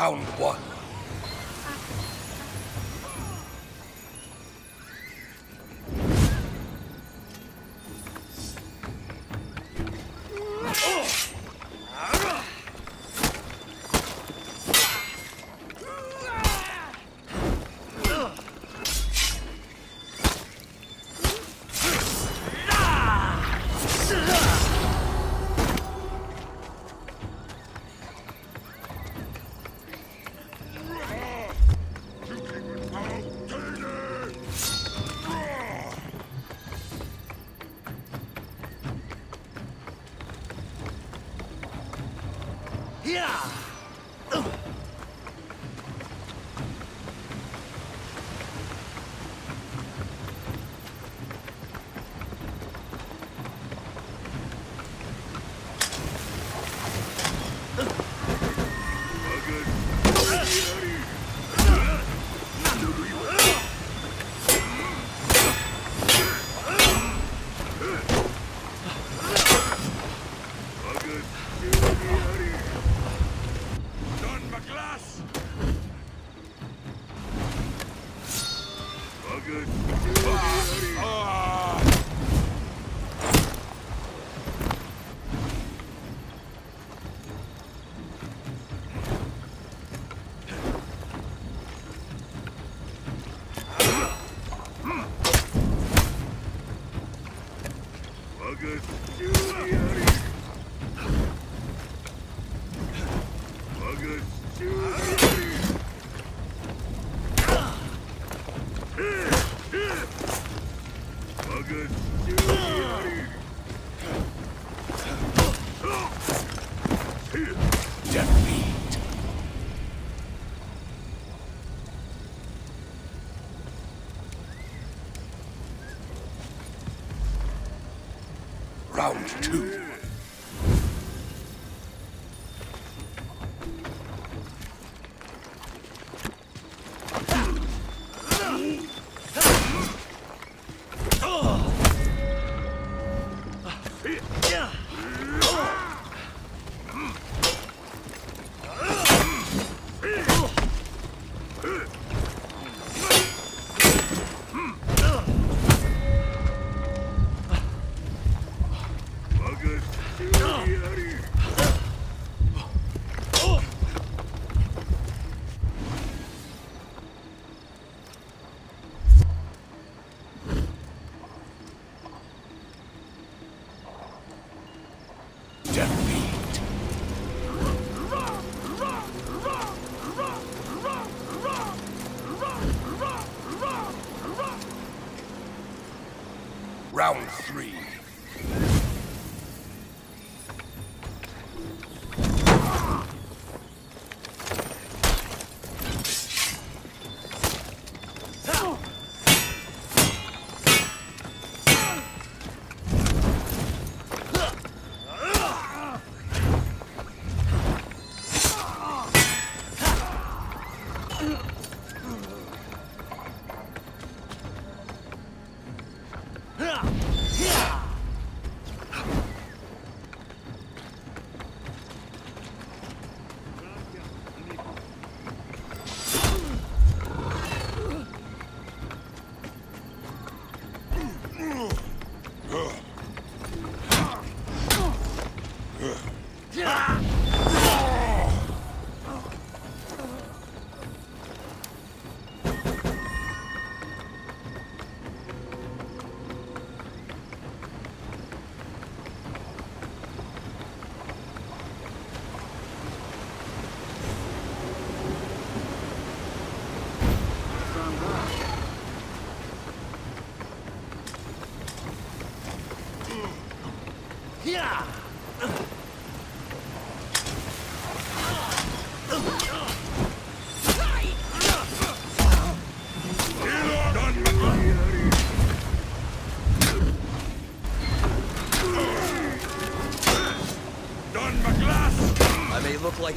Round one.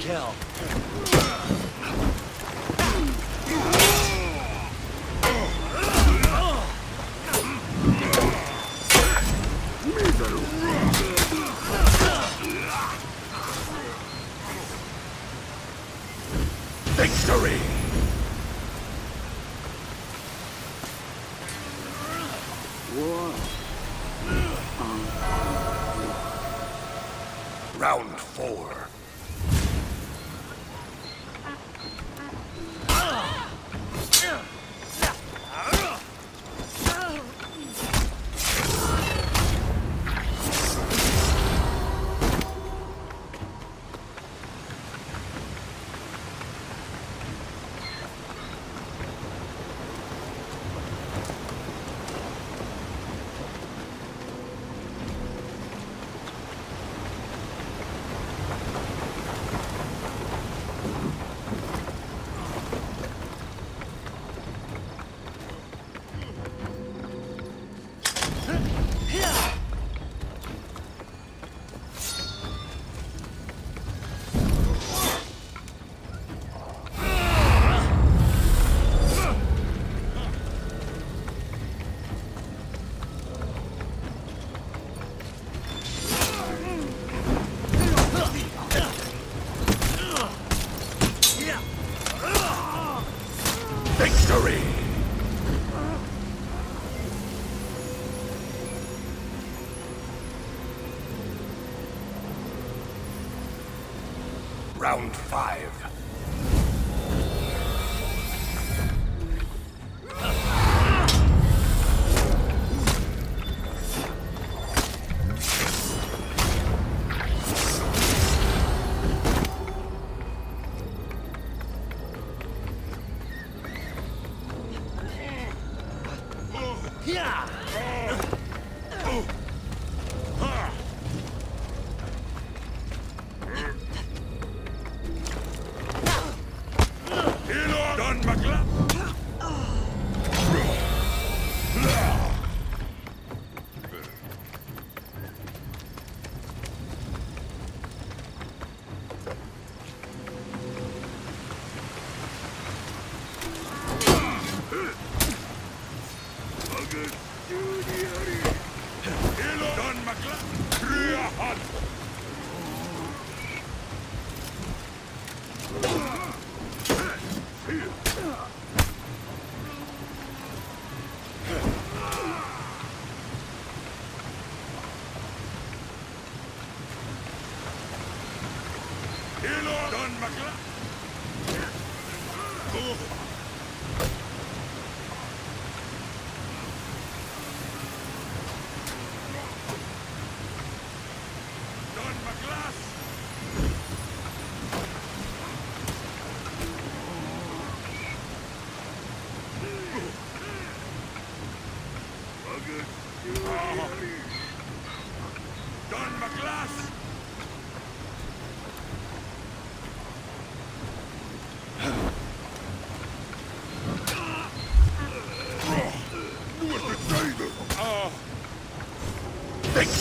I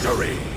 Victory!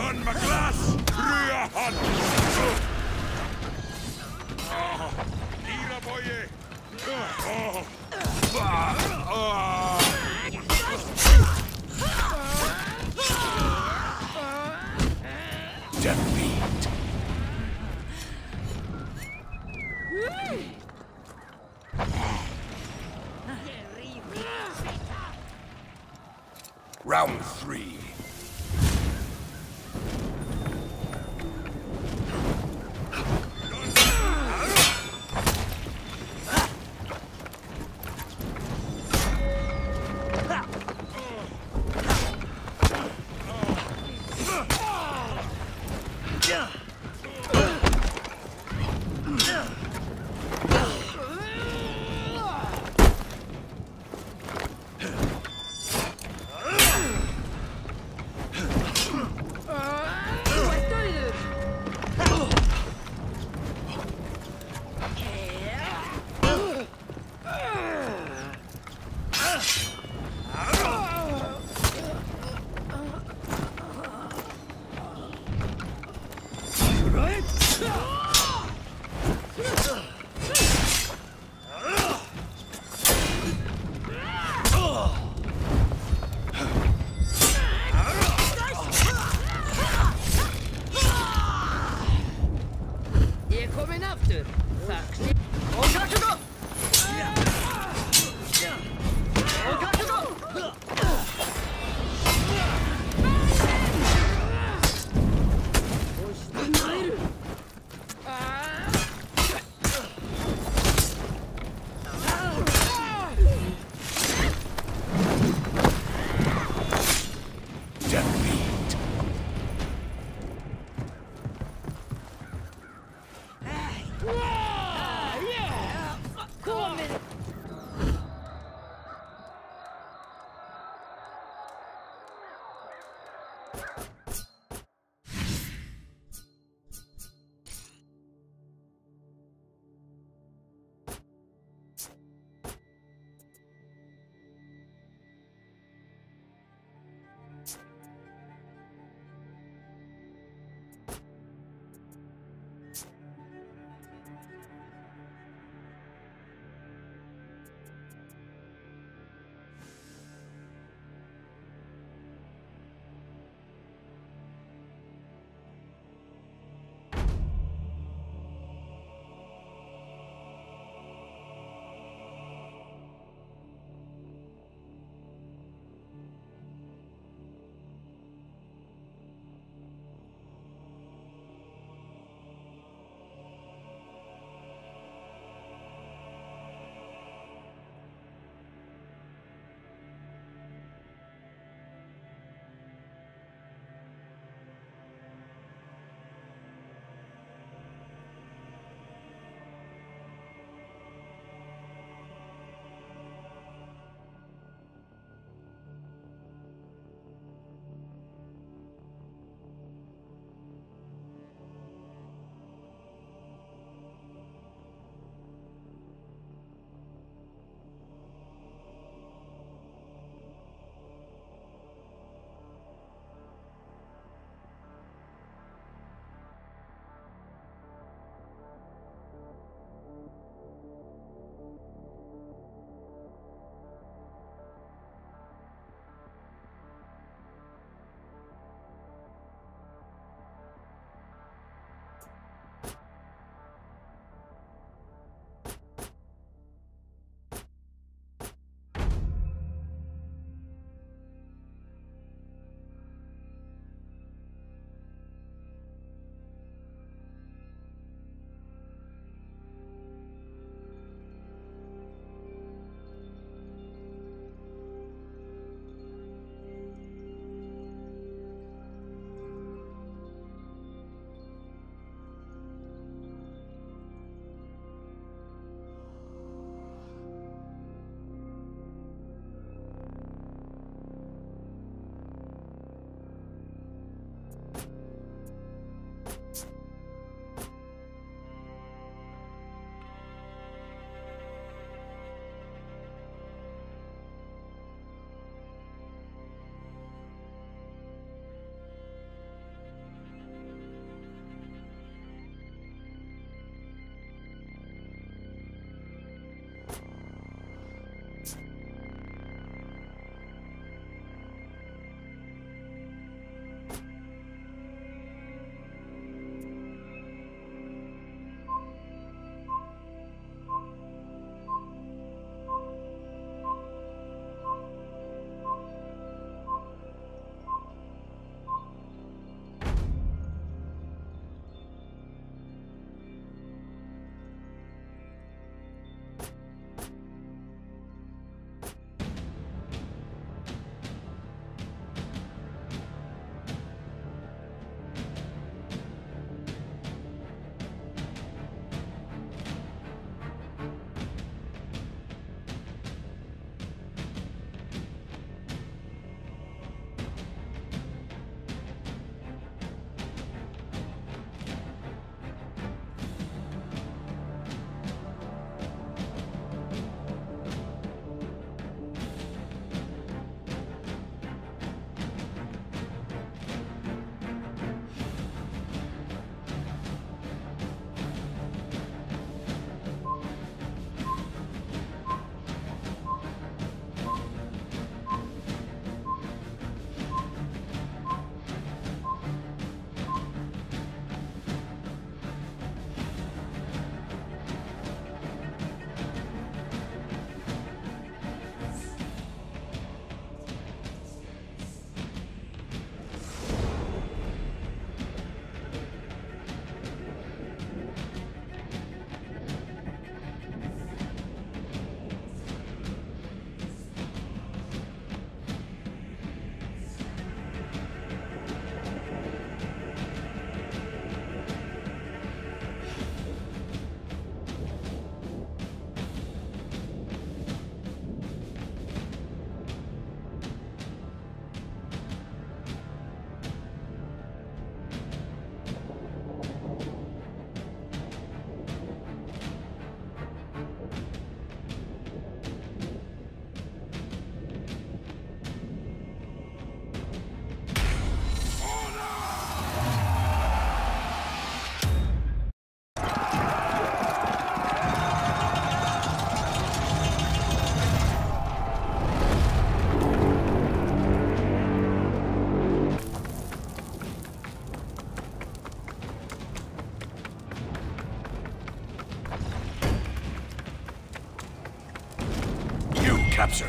Don McGlass, früher Hand! Oh, Ihre Boje! Oh, oh. Ugh!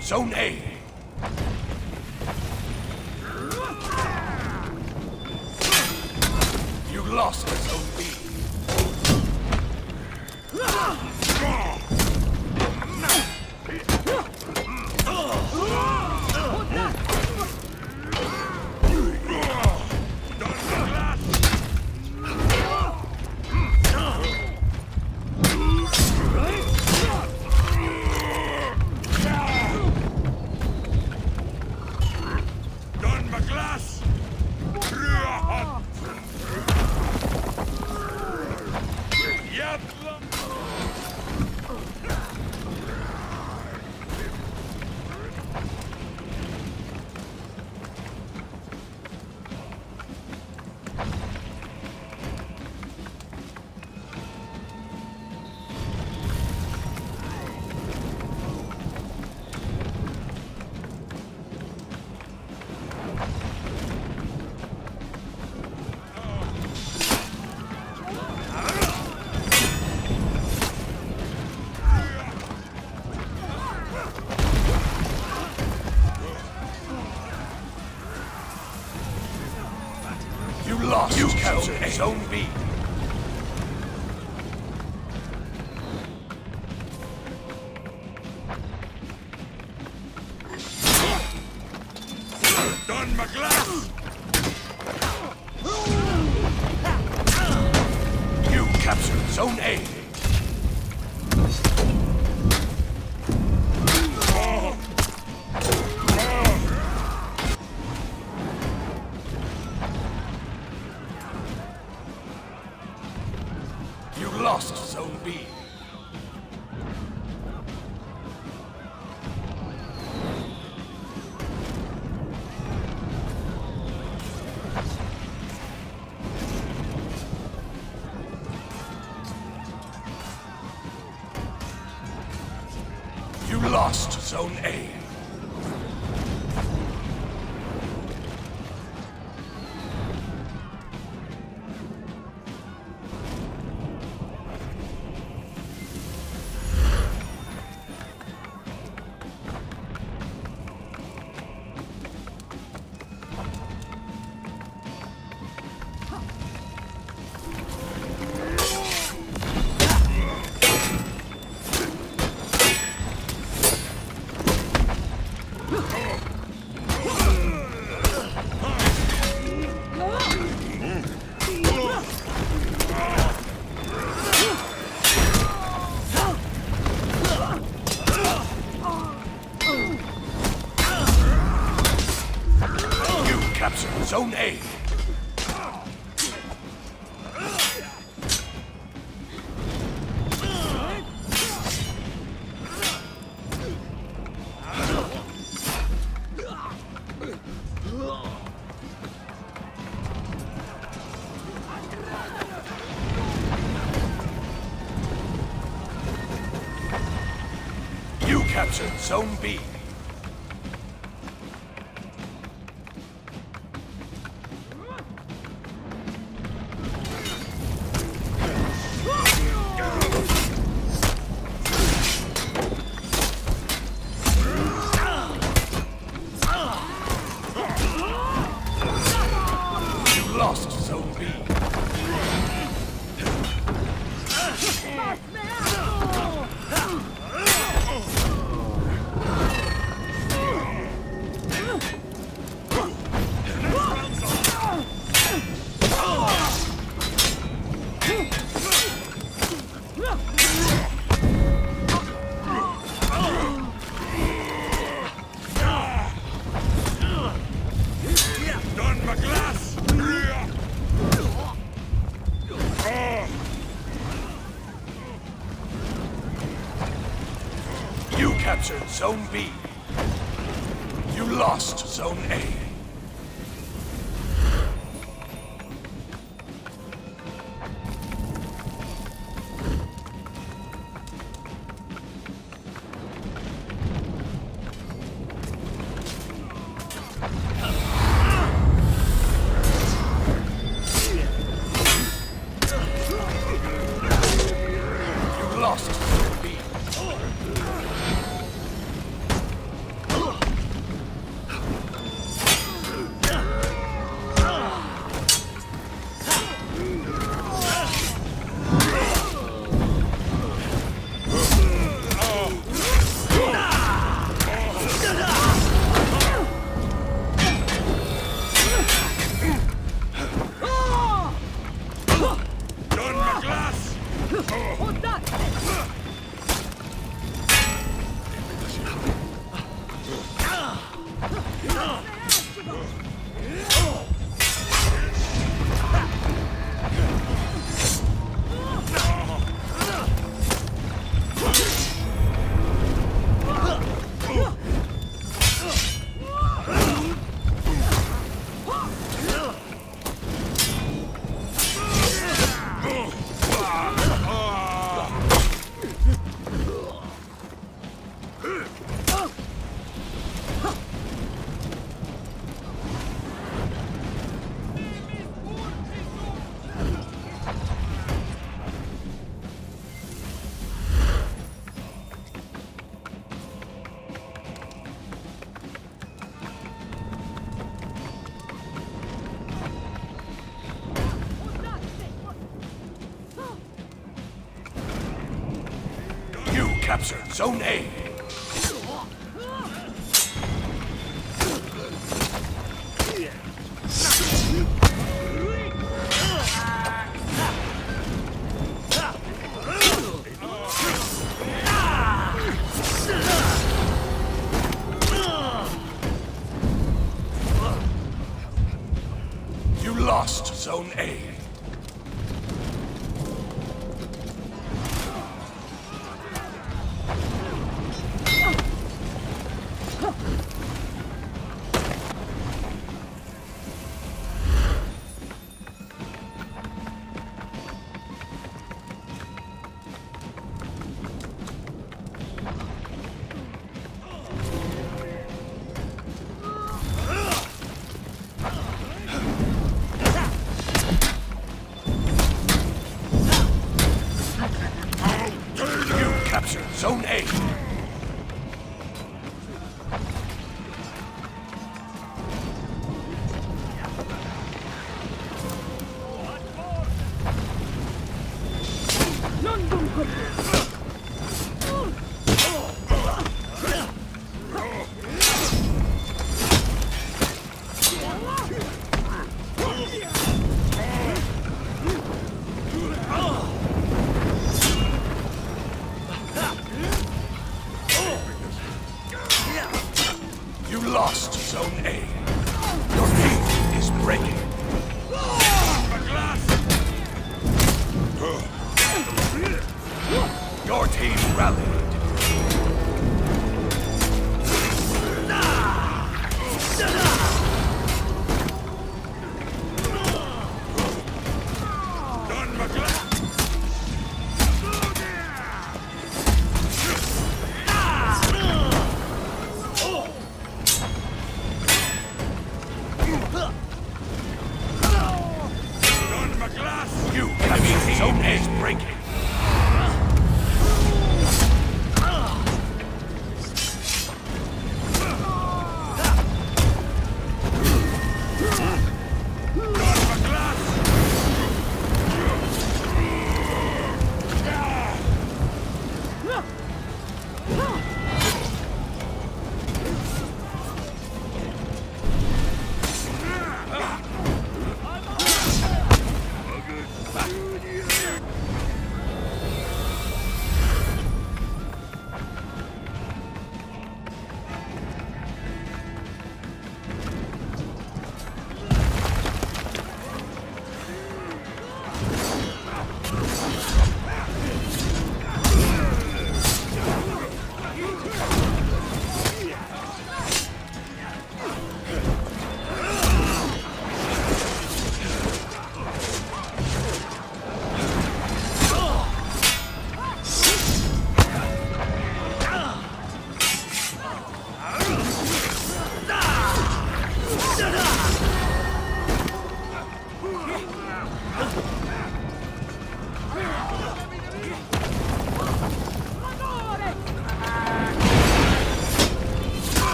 Zone A. on, McGlass! You captured Zone A. Zone B. Zone A.